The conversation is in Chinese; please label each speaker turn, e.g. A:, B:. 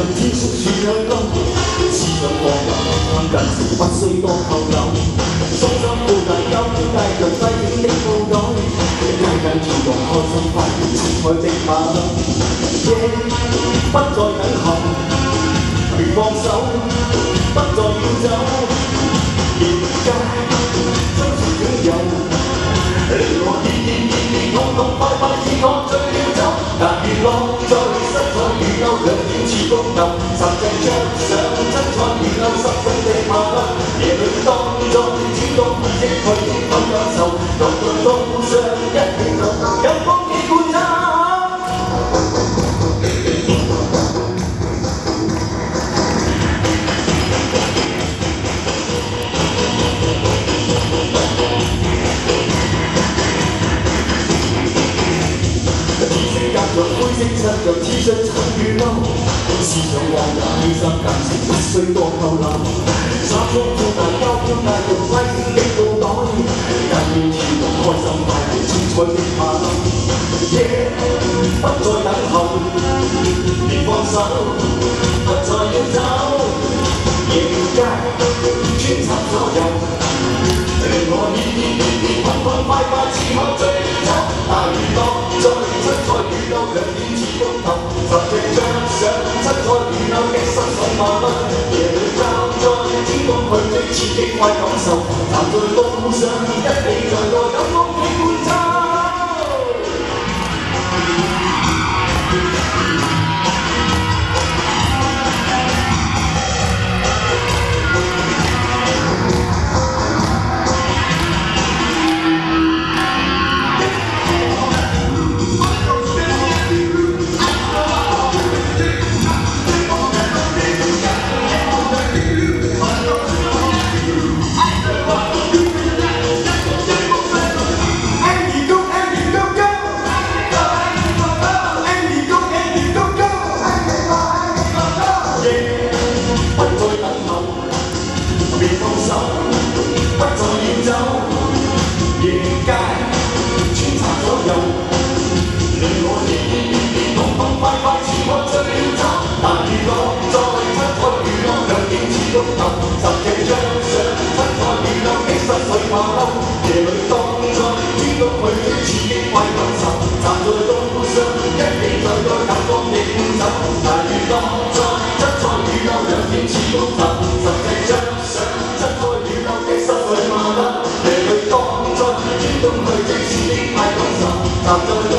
A: 像天宿處女金，思想放任親近時不需多扣留，鬆心褲帶勾腰帶着低領的布袋，街緊跳動開心快活精彩的馬夜不再等候，別放手，在如流兩點似公牛，實際着上七彩如流十分的馬騮，夜裏當中主動回憶去的感受，獨着灰色襯着 T 恤襯雨褸，思想往日犧牲感情不需多扣留，衫褲褲帶膠腰帶用低領的布袋，緊要跳動開心快活精彩的馬騮，夜不再等候，别放手，着上七彩雨褸的失水馬騮，夜里站在天空去追刺激快感受，站在路上一起夜裏當在天空去的刺激快感受，站在路上一起在內感覺亦會走，但如落在七彩雨褸兩點似公牛，十隻着上七彩雨褸的失水馬騮，夜裏當在天空去的刺激快感受，站在路